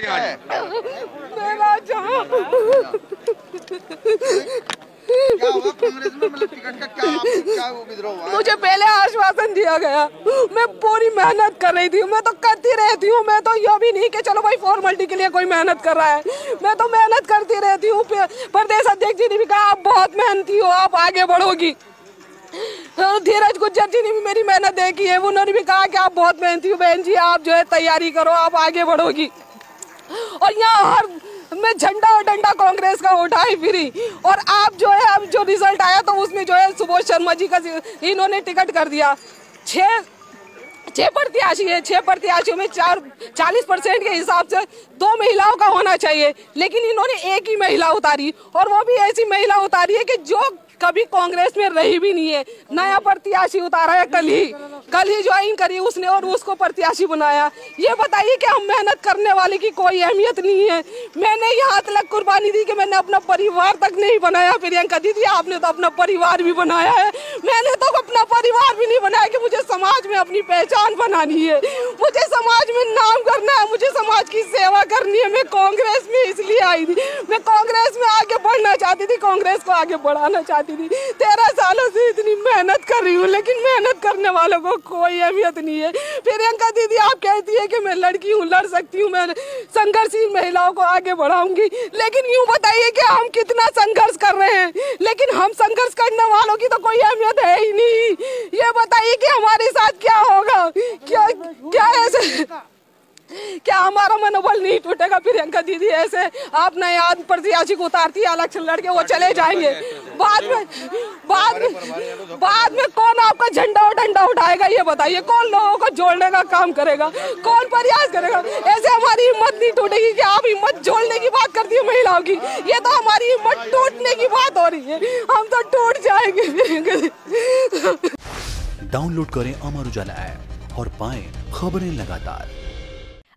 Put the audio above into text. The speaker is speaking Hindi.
मेरा जहाँ। क्या हुआ? कांग्रेस में मतलब टिकट का क्या क्या विद्रोह हुआ? मुझे पहले आश्वासन दिया गया। मैं पूरी मेहनत कर रही थी। मैं तो करती रहती हूँ। मैं तो ये भी नहीं कि चलो भाई फॉर्मेलिटी के लिए कोई मेहनत कर रहा है। मैं तो मेहनत करती रहती हूँ। प्रदेश अध्यक्ष जी ने भी कहा आप बहुत मेहनती हो आप आगे बढ़ोगी। धीरज गुज्जर जी ने भी मेरी मेहनत देखी है। उन्होंने भी कहा कि आप बहुत मेहनती हो बहन जी आप जो है तैयारी करो आप आगे बढ़ोगी। और यहाँ हर मैं झंडा और डंडा कांग्रेस का उठाई फिरी। और आप जो है, अब जो रिज़ल्ट आया तो उसमें जो है, सुबोध शर्मा जी का इन्होंने टिकट कर दिया। छः छह प्रत्याशी है, छह प्रत्याशियों में चार, चालीस परसेंट के हिसाब से दो महिलाओं का होना चाहिए। लेकिन इन्होंने एक ही महिला उतारी और वो भी ऐसी महिला उतारी है कि जो कभी कांग्रेस में रही भी नहीं है। नया प्रत्याशी उतारा है कल ही। कल ही ज्वाइन करी उसने और उसको प्रत्याशी बनाया। ये बताइए कि हम मेहनत करने वाले की कोई अहमियत नहीं है। मैंने यहाँ तक कुर्बानी दी कि मैंने अपना परिवार तक नहीं बनाया। प्रियंका दीदी, आपने तो अपना परिवार भी बनाया है। मैंने तो अपना परिवार भी नहीं बनाया कि मुझे समाज में अपनी पहचान बनानी है। मुझे समाज में नाम करना है मुझे समाज की सेवा करनी है। मैं कांग्रेस में इसलिए आई थी। मैं कांग्रेस में आगे बढ़ना चाहती थी, कांग्रेस को आगे बढ़ाना चाहती थी। तेरह सालों से इतनी मेहनत कर रही हूँ, लेकिन मेहनत करने वालों को कोई अहमियत नहीं है। प्रियंका दीदी, आप कहती है कि मैं लड़की हूँ, लड़ सकती हूँ, मैं संघर्षशील महिलाओं को आगे बढ़ाऊँगी। लेकिन यूँ बताइए कि हम कितना संघर्ष कर रहे हैं। लेकिन हम संघर्ष करने वालों की तो कोई अहमियत है ही नहीं। ये बताइए कि हमारे साथ क्या होगा? क्या क्या ऐसे क्या हमारा मनोबल नहीं टूटेगा प्रियंका दीदी? ऐसे आप नए आदमी प्रत्याशी को उतारती है इलेक्शन लड़के वो चले जाएँगे। बाद में बाद में बाद में कौन आपका झंडा और डंडा उठाएगा ये बताइए। कौन लोगों को जोड़ने का काम करेगा? कौन प्रयास करेगा? ऐसे हमारी हिम्मत नहीं टूटेगी कि आप हिम्मत जोड़ने की बात करती है महिलाओं की। ये तो हमारी हिम्मत टूटने की बात हो रही है। हम तो टूट जाएँगे। डाउनलोड करें अमर उजाला ऐप और पाएँ खबरें लगातार।